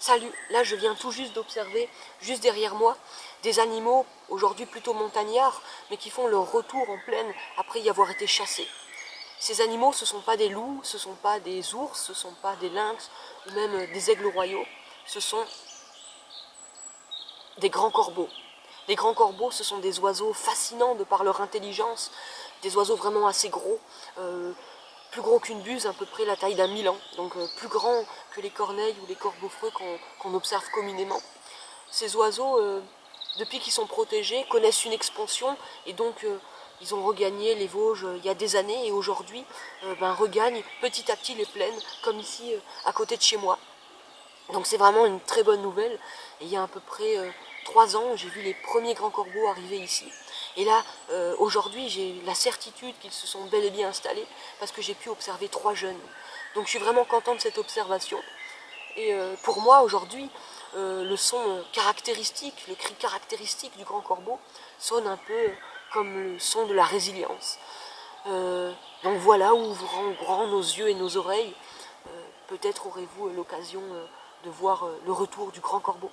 Salut, là je viens tout juste d'observer, juste derrière moi, des animaux, aujourd'hui plutôt montagnards, mais qui font leur retour en plaine après y avoir été chassés. Ces animaux, ce ne sont pas des loups, ce ne sont pas des ours, ce ne sont pas des lynx, ou même des aigles royaux, ce sont des grands corbeaux. Les grands corbeaux, ce sont des oiseaux fascinants de par leur intelligence, des oiseaux vraiment assez gros, euh, plus gros qu'une buse, à peu près la taille d'un milan, donc euh, plus grand que les corneilles ou les corbeaux-freux qu'on observe communément. Ces oiseaux, euh, depuis qu'ils sont protégés, connaissent une expansion et donc euh, ils ont regagné les Vosges il y a des années et aujourd'hui ben, regagnent petit à petit les plaines, comme ici à côté de chez moi. Donc c'est vraiment une très bonne nouvelle. Il y a à peu près trois ans, j'ai vu les premiers grands corbeaux arriver ici. Et là, euh, aujourd'hui, j'ai la certitude qu'ils se sont bel et bien installés parce que j'ai pu observer trois jeunes. Donc je suis vraiment content de cette observation. Et euh, pour moi, aujourd'hui, euh, le son caractéristique, le cri caractéristique du grand corbeau sonne un peu comme le son de la résilience. donc voilà, ouvrant grand nos yeux et nos oreilles. Peut-être aurez-vous l'occasion de voir le retour du grand corbeau.